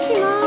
します。